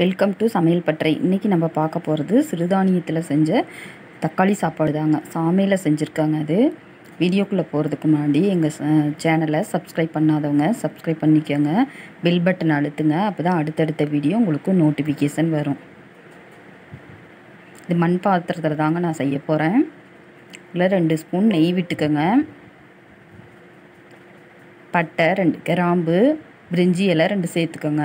Welcome to சமையல் பட்டறை இன்றைக்கி நம்ம பார்க்க போகிறது சிறுதானியத்தில் செஞ்ச தக்காளி சாப்பாடு தாங்க. சாமையில் செஞ்சுருக்காங்க அது. வீடியோக்குள்ளே போகிறதுக்கு முன்னாடி எங்கள் சேனலை சப்ஸ்கிரைப் பண்ணாதவங்க சப்ஸ்கிரைப் பண்ணிக்கோங்க. பெல் பட்டன் அழுத்துங்க. அப்போ தான் அடுத்தடுத்த வீடியோ உங்களுக்கு நோட்டிஃபிகேஷன் வரும். இது மண் பாத்திரத்தில் தாங்க நான் செய்ய போகிறேன் இதில் ரெண்டு ஸ்பூன் நெய் விட்டுக்கோங்க. பட்டை ரெண்டு கிராம்பு பிரிஞ்சி இலை ரெண்டு சேர்த்துக்கோங்க.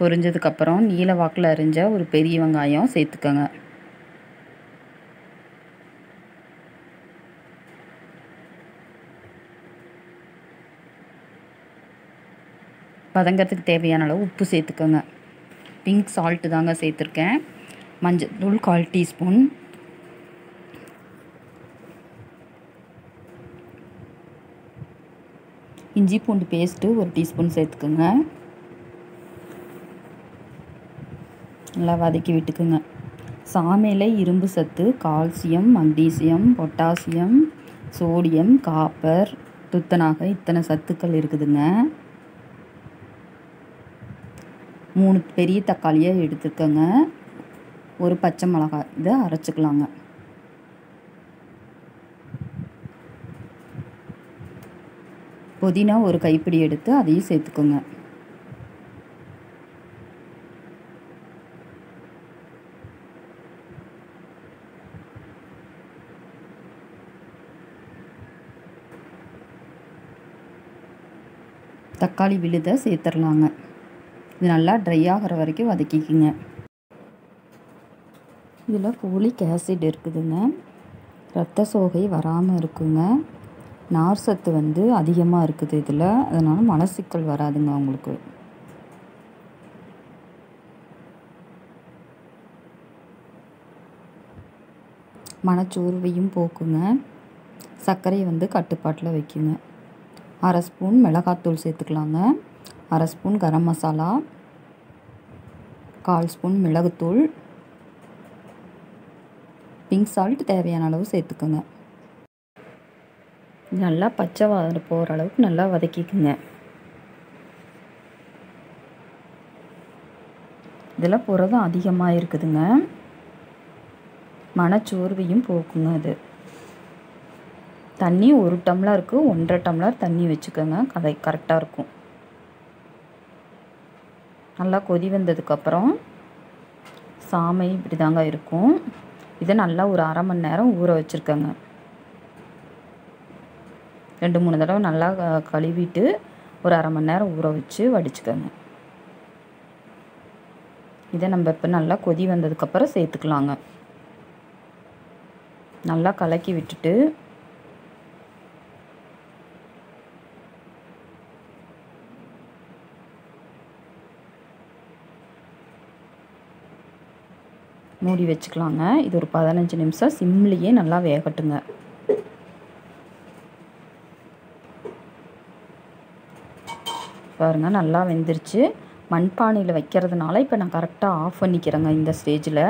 பொரிஞ்சதுக்கப்புறம் நீல வாக்கில் அரிஞ்ச ஒரு பெரிய வெங்காயம் சேர்த்துக்கோங்க. வதங்கிறதுக்கு தேவையான அளவு உப்பு சேர்த்துக்கோங்க. பிங்க் சால்ட்டு தாங்க சேர்த்துருக்கேன். மஞ்சள் தூள் கால் டீஸ்பூன். இஞ்சி பூண்டு பேஸ்ட்டு ஒரு டீஸ்பூன் சேர்த்துக்கோங்க. நல்லா வதக்கி விட்டுக்குங்க. சாமையில் இரும்பு சத்து calcium magnesium potassium sodium copper துத்தநாக இத்தனை சத்துக்கள் இருக்குதுங்க. மூணு பெரிய தக்காளியை எடுத்துக்கோங்க. ஒரு பச்சை மிளகாய் இதை அரைச்சிக்கலாங்க. புதினா ஒரு கைப்பிடி எடுத்து அதையும் சேர்த்துக்கோங்க. தக்காளி விழுதை சேர்த்துடலாங்க. இது நல்லா ட்ரை ஆகிற வரைக்கும் வதக்கிக்குங்க. இதில் ஃபோலிக் ஆசிட் இருக்குதுங்க. ரத்த சோகை வராமல் இருக்குங்க. நார் சத்து வந்து அதிகமாக இருக்குது இதில். அதனால் மலச்சிக்கல் வராதுங்க அவங்களுக்கு மனச்சோர்வையும் போக்குங்க. சர்க்கரையை வந்து கட்டுப்பாட்டில் வைக்குங்க. அரை ஸ்பூன் மிளகாத்தூள் சேர்த்துக்கலாங்க. அரை ஸ்பூன் கரம் மசாலா. கால் ஸ்பூன் மிளகுத்தூள். பிங்க் சால்ட் தேவையான அளவு சேர்த்துக்கோங்க. நல்லா பச்சை வாசனை போகிற அளவுக்கு நல்லா வதக்கிக்குங்க. இதில் புரதம் அதிகமாக இருக்குதுங்க. மனச்சோர்வையும் போக்குங்க அது. தண்ணி ஒரு டம்ளருக்கு ஒன்றரை டம்ளர் தண்ணி வச்சுக்கோங்க. அதை கரெக்டாக இருக்கும். நல்லா கொதி வந்ததுக்கப்புறம் சாமை இப்படி தாங்க இருக்கும். இதை நல்லா ஒரு அரை மணி நேரம் ஊற வச்சுருக்கேங்க. ரெண்டு மூணு தடவை நல்லா கழுவிட்டு ஒரு அரை மணி நேரம் ஊற வச்சு வடிச்சுக்கோங்க. இதை நம்ம இப்போ நல்லா கொதி வந்ததுக்கப்புறம் சேர்த்துக்கலாங்க. நல்லா கலக்கி விட்டுட்டு மூடி வச்சுக்கலாங்க. இது ஒரு பதினஞ்சு நிமிஷம். சிம்லேயே நல்லா வேகட்டுங்க. பாருங்கள் நல்லா வெந்துருச்சு. மண்பானையில் வைக்கிறதுனால இப்போ நான் கரெக்டாக ஆஃப் பண்ணிக்கிறேங்க இந்த ஸ்டேஜில்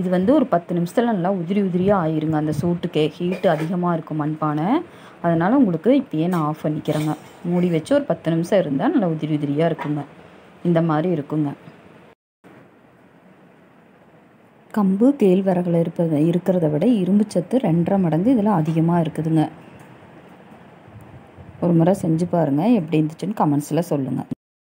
இது வந்து ஒரு பத்து நிமிஷத்தில் நல்லா உதிரி உதிரியாக ஆயிருங்க. அந்த சூட்டுக்கே ஹீட்டு அதிகமாக இருக்கும் மண்பானை. அதனால் உங்களுக்கு இப்போயே நான் ஆஃப் பண்ணிக்கிறேங்க. மூடி வச்சு ஒரு பத்து நிமிஷம் இருந்தால் நல்லா உதிரி உதிரியாக இருக்குங்க. இந்த மாதிரி இருக்குங்க. கம்பு கேழ்வரகில் இருப்பது இருக்கிறத விட இரும்பு சத்து ரெண்டரை மடங்கு இதில் அதிகமாக இருக்குதுங்க. ஒரு முறை செஞ்சு பாருங்கள் எப்படி இருந்துச்சுன்னு கமெண்ட்ஸில் சொல்லுங்கள்